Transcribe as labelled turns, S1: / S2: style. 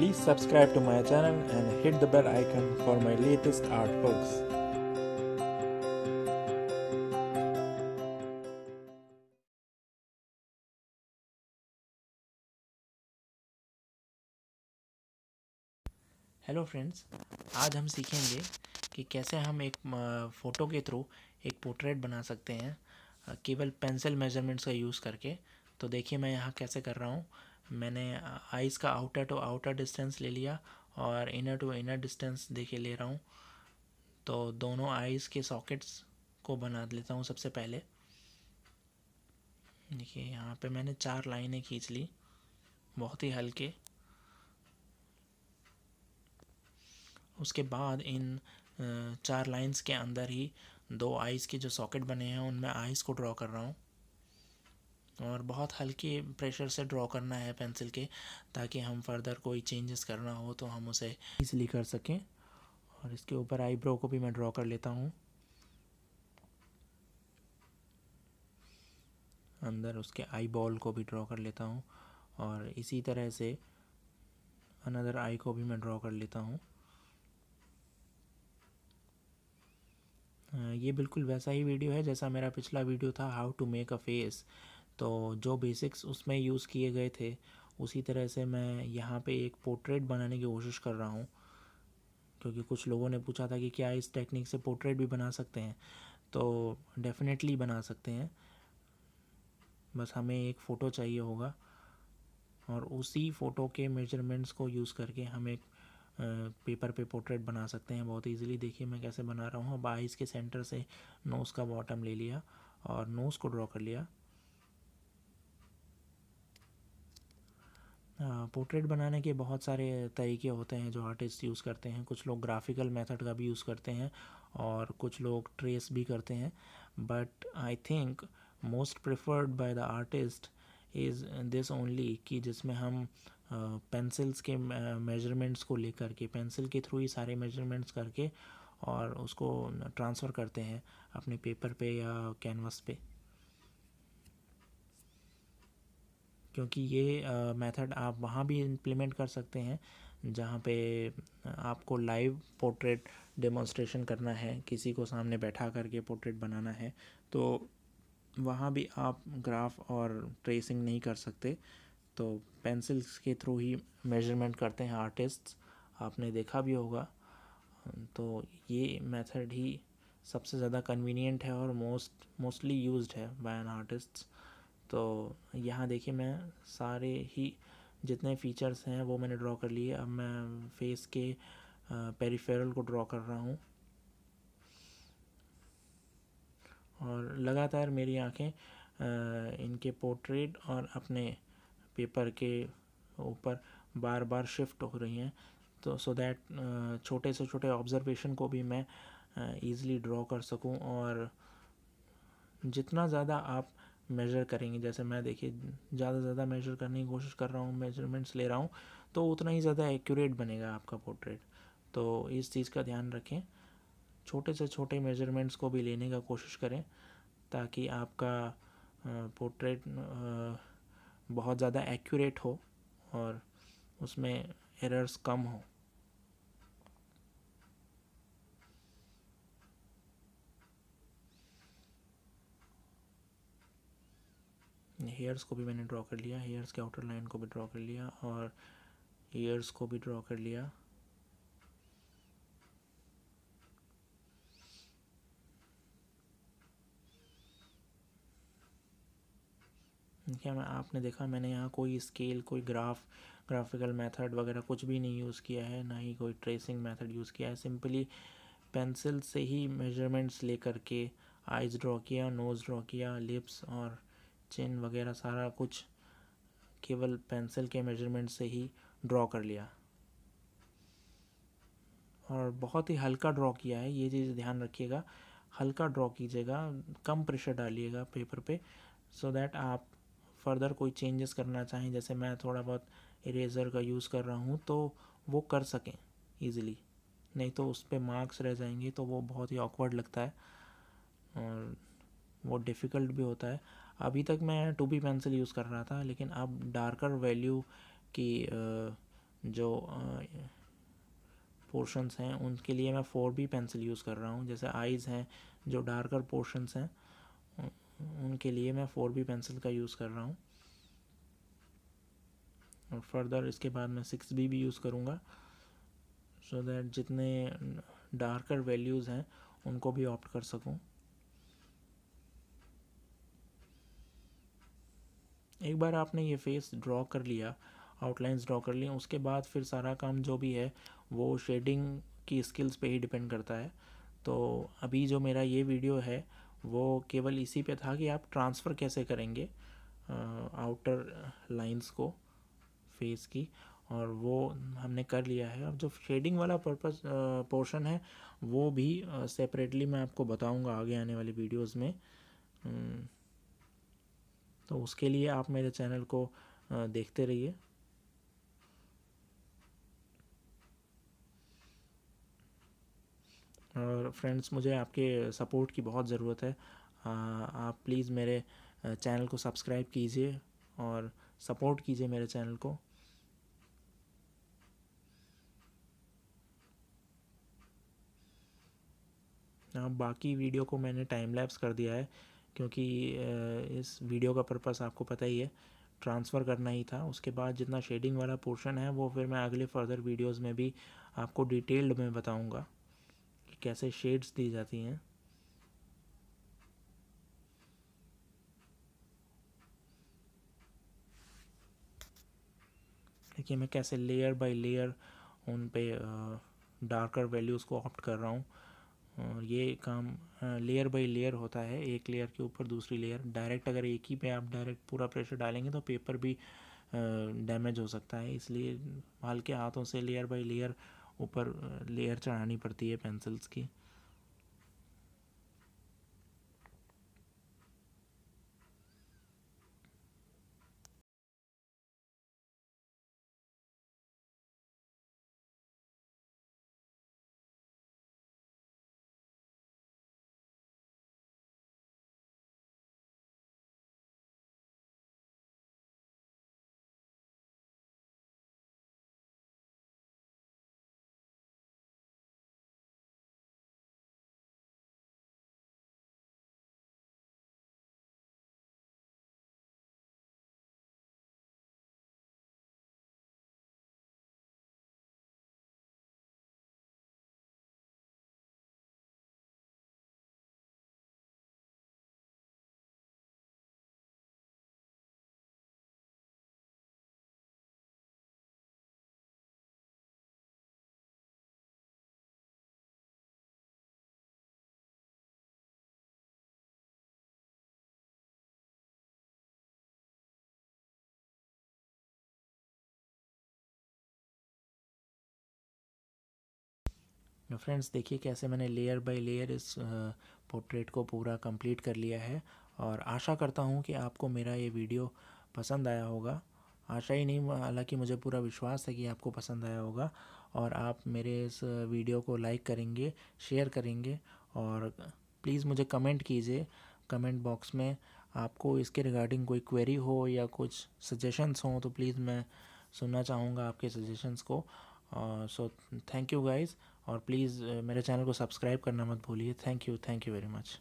S1: Please subscribe to my channel and hit the bell icon for my latest artworks.
S2: Hello friends आज हम सीखेंगे कि कैसे हम एक फ़ोटो के थ्रू एक पोर्ट्रेट बना सकते हैं केवल पेंसिल मेजरमेंट्स का यूज़ करके तो देखिए मैं यहाँ कैसे कर रहा हूँ मैंने आइस का आउटर टू आउटर डिस्टेंस ले लिया और इनर टू इनर डिस्टेंस देखिए ले रहा हूँ। तो दोनों आइस के सॉकेट्स को बना लेता हूँ सबसे पहले। देखिए, यहाँ पे मैंने चार लाइनें खींच ली, बहुत ही हल्के। उसके बाद इन चार लाइंस के अंदर ही दो आइस के जो सॉकेट बने हैं, उनमें आइस को ड्रॉ कर रहा हूँ। और बहुत हल्के प्रेशर से ड्रॉ करना है पेंसिल के, ताकि हम फर्दर कोई चेंजेस करना हो तो हम उसे इजीली कर सकें। और इसके ऊपर आईब्रो को भी मैं ड्रॉ कर लेता हूँ। अंदर उसके आई बॉल को भी ड्रॉ कर लेता हूँ। और इसी तरह से अनदर आई को भी मैं ड्रॉ कर लेता हूँ। ये बिल्कुल वैसा ही वीडियो है जैसा मेरा पिछला वीडियो था how to make a face तो जो बेसिक्स उसमें यूज़ किए गए थे, उसी तरह से मैं यहाँ पे एक पोर्ट्रेट बनाने की कोशिश कर रहा हूँ। क्योंकि कुछ लोगों ने पूछा था कि क्या इस टेक्निक से पोर्ट्रेट भी बना सकते हैं। तो डेफिनेटली बना सकते हैं। बस हमें एक फ़ोटो चाहिए होगा। और उसी फ़ोटो के मेजरमेंट्स को यूज़ करके हम एक पेपर पे पोर्ट्रेट बना सकते हैं। बहुत इजीली देखिए मैं कैसे बना रहा हूँ। बाईस के सेंटर से नोज़ का बॉटम ले लिया और नोज़ को ड्रॉ कर लिया। पोर्ट्रेट बनाने के बहुत सारे तरीके होते हैं जो आर्टिस्ट यूज़ करते हैं। कुछ लोग ग्राफिकल मेथड का भी यूज़ करते हैं और कुछ लोग ट्रेस भी करते हैं। But I think most preferred by the artist is this only कि जिसमें हम पेंसिल्स के मेजरमेंट्स को लेकर के पेंसिल के थ्रू ही सारे मेजरमेंट्स करके और उसको ट्रांसफ़र करते हैं अपने पेपर पे या कैनवास पे। क्योंकि ये मेथड आप वहाँ भी इम्प्लीमेंट कर सकते हैं, जहाँ पे आपको लाइव पोर्ट्रेट डेमोन्स्ट्रेशन करना है, किसी को सामने बैठा करके पोर्ट्रेट बनाना है तो वहाँ भी आप ग्राफ और ट्रेसिंग नहीं कर सकते। तो पेंसिल्स के थ्रू ही मेज़रमेंट करते हैं आर्टिस्ट आपने देखा भी होगा। तो ये मेथड ही सबसे ज़्यादा कन्वीनियंट है और मोस्ट मोस्टली यूज्ड है बाय एन आर्टिस्ट तो यहाँ देखिए मैं सारे ही जितने फीचर्स हैं वो मैंने ड्रॉ कर लिए। अब मैं फेस के पेरिफेरल को ड्रॉ कर रहा हूँ। और लगातार मेरी आँखें इनके पोर्ट्रेट और अपने पेपर के ऊपर बार बार शिफ्ट हो रही हैं। तो सो so दैट छोटे से छोटे ऑब्ज़र्वेशन को भी मैं ईज़िली ड्रॉ कर सकूँ। और जितना ज़्यादा आप मेज़र करेंगे। जैसे मैं देखिए, ज़्यादा से ज़्यादा मेज़र करने की कोशिश कर रहा हूँ मेजरमेंट्स ले रहा हूँ तो उतना ही ज़्यादा एक्यूरेट बनेगा आपका पोर्ट्रेट तो इस चीज़ का ध्यान रखें। छोटे से छोटे मेजरमेंट्स को भी लेने का कोशिश करें, ताकि आपका पोर्ट्रेट बहुत ज़्यादा एक्यूरेट हो और उसमें एरर्स कम हो। हेयर्स को भी मैंने ड्रॉ कर लिया हेयर्स के आउटर लाइन को भी ड्रॉ कर लिया और ईयर्स को भी ड्रॉ कर लिया। क्या मैं, आपने देखा, मैंने यहाँ कोई स्केल कोई ग्राफ ग्राफिकल मेथड वगैरह कुछ भी नहीं यूज़ किया है, ना ही कोई ट्रेसिंग मेथड यूज़ किया है सिंपली पेंसिल से ही मेजरमेंट्स लेकर के आइज़ ड्रॉ किया नोज़ ड्रॉ किया लिप्स और चिन वगैरह सारा कुछ केवल पेंसिल के मेज़रमेंट से ही ड्रॉ कर लिया। और बहुत ही हल्का ड्रॉ किया है, ये चीज़ ध्यान रखिएगा। हल्का ड्रॉ कीजिएगा, कम प्रेशर डालिएगा पेपर पे सो so दैट आप फर्दर कोई चेंजेस करना चाहें, जैसे मैं थोड़ा बहुत इरेज़र का यूज़ कर रहा हूँ तो वो कर सकें ईज़िली नहीं तो उस पर मार्क्स रह जाएँगे तो वो बहुत ही ऑकवर्ड लगता है और वो डिफ़िकल्ट भी होता है। अभी तक मैं टू बी पेंसिल यूज़ कर रहा था, लेकिन अब डार्कर वैल्यू की जो पोर्शंस हैं, उनके लिए मैं फोर बी पेंसिल यूज़ कर रहा हूँ। जैसे आइज़ हैं, जो डार्कर पोर्शंस हैं उनके लिए मैं फोर बी पेंसिल का यूज़ कर रहा हूँ। और फर्दर इसके बाद मैं सिक्स बी भी यूज़ करूँगा। सो so दैट जितने डार्कर वैल्यूज़ हैं, उनको भी ऑप्ट कर सकूँ। एक बार आपने ये फेस ड्रॉ कर लिया आउटलाइंस ड्रॉ कर लिया, उसके बाद फिर सारा काम जो भी है, वो शेडिंग की स्किल्स पे ही डिपेंड करता है। तो अभी जो मेरा ये वीडियो है, वो केवल इसी पे था कि आप ट्रांसफ़र कैसे करेंगे आउटर लाइंस को फेस की, और वो हमने कर लिया है। अब जो शेडिंग वाला पर्पस पोर्शन है, वो भी सेपरेटली मैं आपको बताऊँगा आगे आने वाली वीडियोस में। तो उसके लिए आप मेरे चैनल को देखते रहिए। और फ्रेंड्स, मुझे आपके सपोर्ट की बहुत ज़रूरत है। आप प्लीज़ मेरे चैनल को सब्सक्राइब कीजिए और सपोर्ट कीजिए मेरे चैनल को। बाकी वीडियो को मैंने टाइम लैप्स कर दिया है। क्योंकि इस वीडियो का पर्पस आपको पता ही है, ट्रांसफ़र करना ही था। उसके बाद जितना शेडिंग वाला पोर्शन है, वो फिर मैं अगले फर्दर वीडियोस में भी आपको डिटेल्ड में बताऊँगा कि कैसे शेड्स दी जाती हैं। देखिए, मैं कैसे लेयर बाय लेयर उन पे डार्कर वैल्यूज़ को ऑप्ट कर रहा हूँ। और ये काम लेयर बाय लेयर होता है। एक लेयर के ऊपर दूसरी लेयर डायरेक्ट अगर एक ही पे आप डायरेक्ट पूरा प्रेशर डालेंगे तो पेपर भी डैमेज हो सकता है। इसलिए हल्के हाथों से लेयर बाय लेयर ऊपर लेयर चढ़ानी पड़ती है पेंसिल्स की। फ्रेंड्स देखिए कैसे मैंने लेयर बाय लेयर इस पोर्ट्रेट को पूरा कंप्लीट कर लिया है और आशा करता हूँ कि आपको मेरा ये वीडियो पसंद आया होगा। आशा ही नहीं, हालाँकि मुझे पूरा विश्वास है कि आपको पसंद आया होगा और आप मेरे इस वीडियो को लाइक करेंगे शेयर करेंगे और प्लीज़ मुझे कमेंट कीजिए। कमेंट बॉक्स में आपको इसके रिगार्डिंग कोई क्वेरी हो या कुछ सजेशंस हों तो प्लीज़ मैं सुनना चाहूँगा आपके सजेशंस को। सो थैंक यू गाइज़ और प्लीज़ मेरे चैनल को सब्सक्राइब करना मत भूलिए. Thank you thank you very much